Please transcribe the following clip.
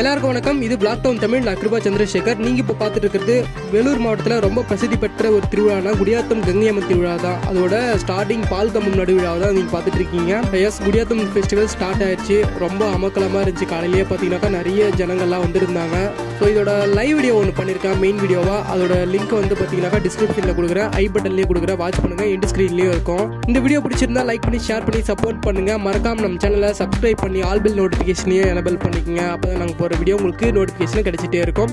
எல்லாருக்கும் வணக்கம். இது பிளாக் டவுன் தமிழ். நான் கிருபா சந்திரசேகர். நீங்க இப்போ பார்த்துட்டு இருக்கிறது வேலூர் மாவட்டத்தில் ரொம்ப பிரசித்தி பெற்ற ஒரு திருவிழானா குடியாத்தம் கங்கையம்மன் திருவிழா தான். அதோட ஸ்டார்டிங் பால் கம்பம் நடுவிழா தான் நீங்க பார்த்துட்டு இருக்கீங்க. எஸ் குடியாத்தம் ஃபெஸ்டிவல் ஸ்டார்ட் ஆயிடுச்சு. ரொம்ப அமக்கலமாக இருந்துச்சு. காலையிலேயே பார்த்தீங்கன்னாக்கா நிறைய ஜனங்கள்லாம் வந்திருந்தாங்க. ஸோ இதோட லைவ் வீடியோ ஒன்று பண்ணியிருக்கேன் மெயின் வீடியோவா அதோட லிங்க் வந்து பார்த்தீங்கன்னாக்கா டிஸ்கிரிப்ஷனில் கொடுக்குறேன். ஐ பட்டன்லேயே கொடுக்குறேன். வாட்ச் பண்ணுங்க. எண்ட் ஸ்க்ரீன்லேயும் இருக்கும். இந்த வீடியோ பிடிச்சிருந்தா லைக் பண்ணி ஷேர் பண்ணி சப்போர்ட் பண்ணுங்க. மறக்காம நம்ம சேனலை சப்ஸ்கிரைப் பண்ணி ஆல் பில் நோட்டிஃபிகேஷனையும் எனபிள் பண்ணிக்கோங்க. அப்போ தான் நாங்கள் போகிற வீடியோ உங்களுக்கு நோட்டிஃபிகேஷன் கிடைச்சிட்டே இருக்கும்.